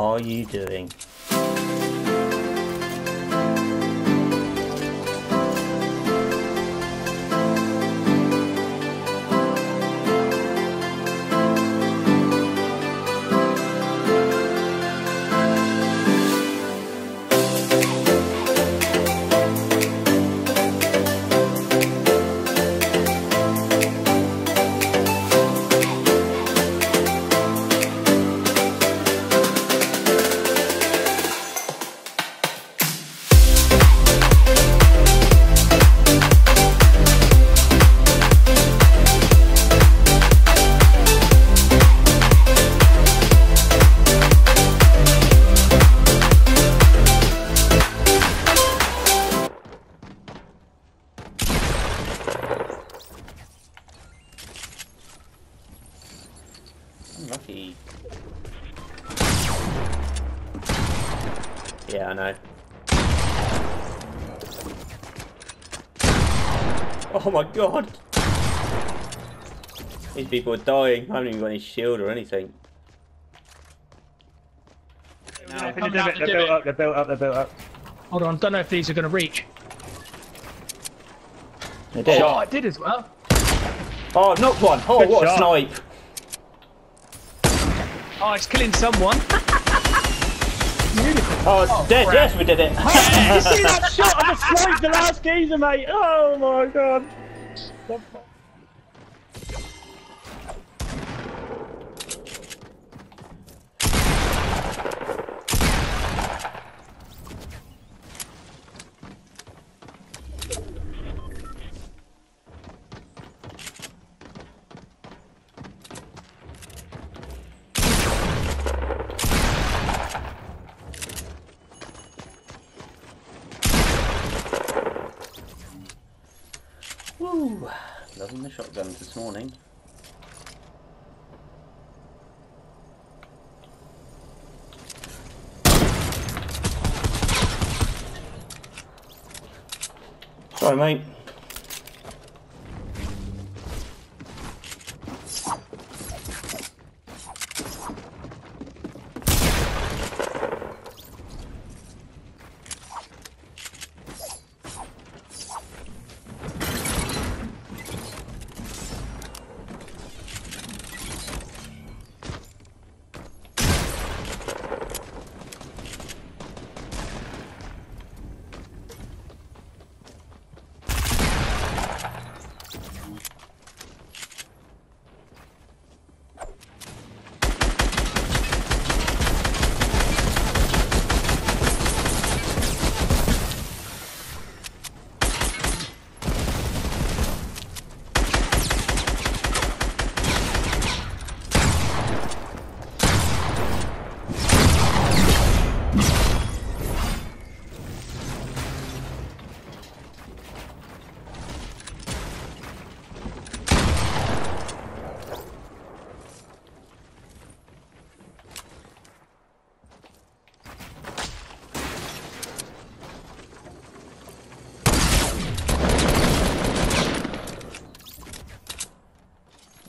Are you doing? Hmm, Lucky. Yeah, I know. Oh my god! These people are dying. I haven't even got any shield or anything. Now, They're built up, they're built up, they're built up, they're built up. Hold on, don't know if these are going to reach. They did. Oh, I did as well. Oh, knocked one! Oh, Good what a snipe! Oh, oh, it's killing someone. Oh, it's dead, crap. yes, we did it! You see that shot? I just sniped the last geezer, mate. Oh my god. Shotguns this morning. Sorry, mate.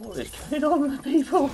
What is going on with people?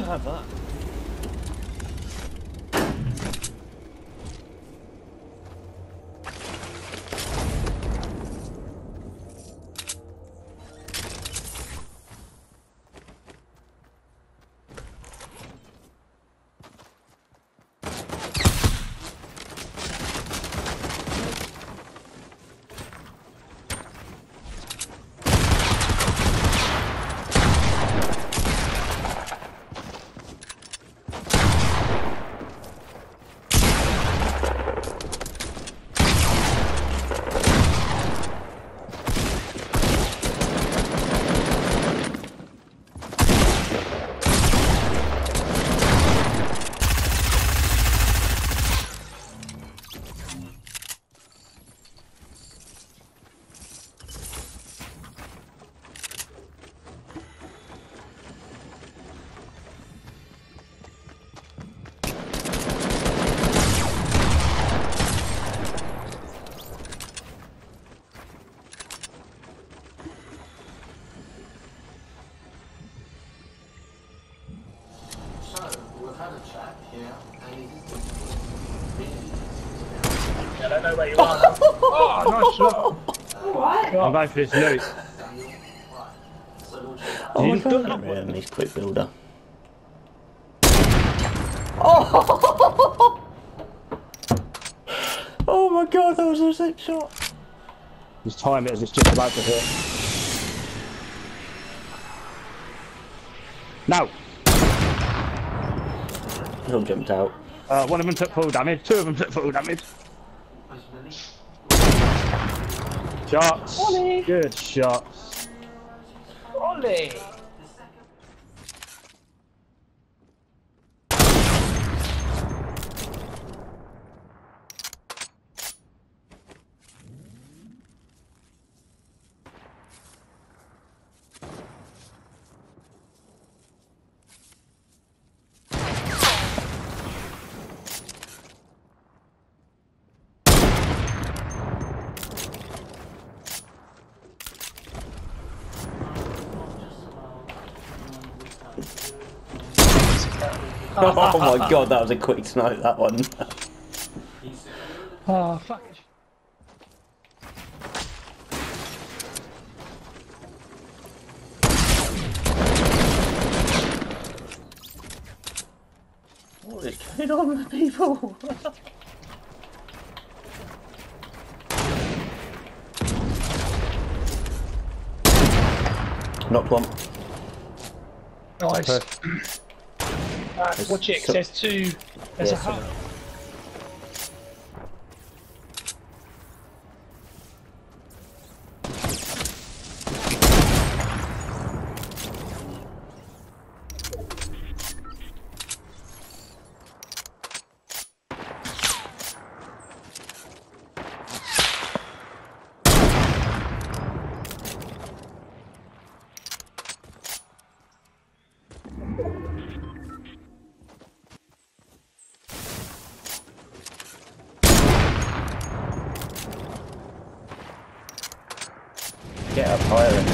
Have that. Know where you are. oh, nice shot. I'm going for this loot. Oh my You god, done get that rid of one? this quick builder. Oh! oh my god, that was a sick shot. Just time it as it's just about to hit. No! He all jumped out. Uh, one of them took full damage, two of them took full damage. Shots! Good shots. Ollie. Oh my god, that was a quick snipe, that one. Oh, fuck. what is going on with people? Knocked one. Nice. Right, watch it, 'cause there's two. There's Yeah, a hut. Get up higher and.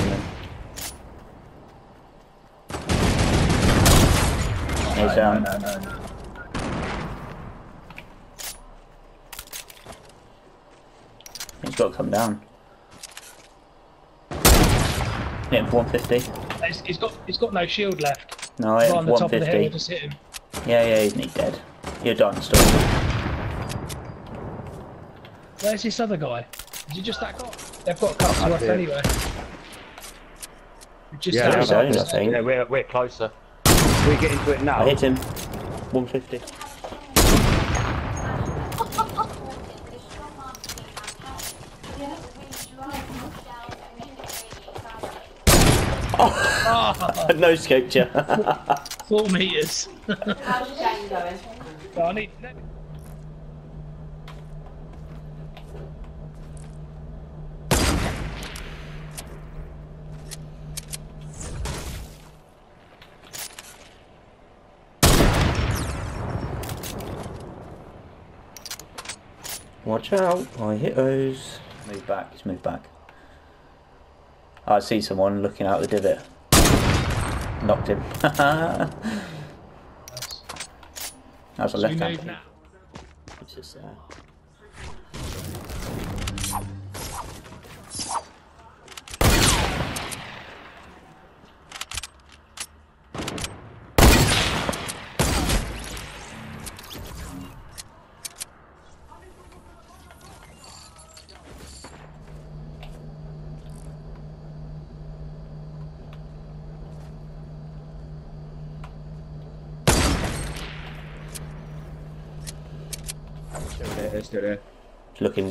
He's down. No, no, no. He's got to come down. Hit him for 150. He's, he's got he's got no shield left. No, I Right hit on him the for top of the hill, 150. just hit him. Yeah, yeah, he's neat dead. You're done, still. Where's this other guy? Did you just that guy? They've got a couple I left did. anyway. We Just Yeah, hit Very him. soon, I think. Yeah, we're, we're closer. We get into it now. I hit him. 150. Ah, no sculpture. four meters. How's your game going? So I need. Watch out, I hit those. Move back, just move back. I see someone looking out the divot. Knocked him. that was a left hand. It's just, uh, they're still there. He's looking.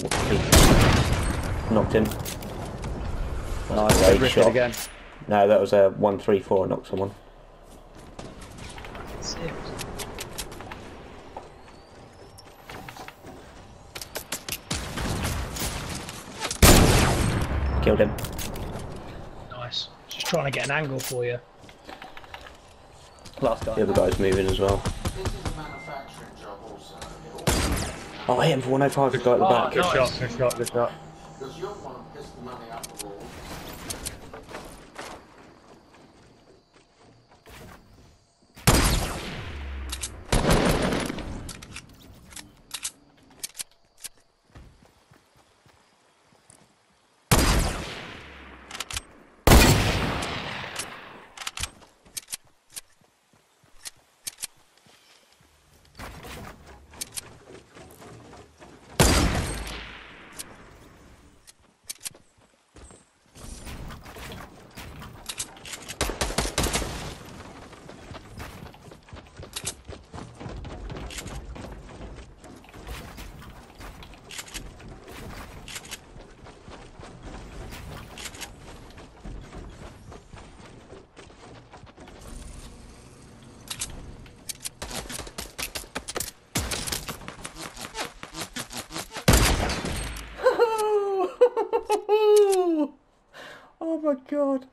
Knocked him. Nice, Great shot. again. No, that was a one three four. Knocked someone. Six. Killed him. Nice. Just trying to get an angle for you. Last guy. The other guy's moving as well. Oh, I hit him for 105. The guy at the Oh, back. Good shot, good shot, good shot. Because you don't want to piss the money up the wall. oh my god.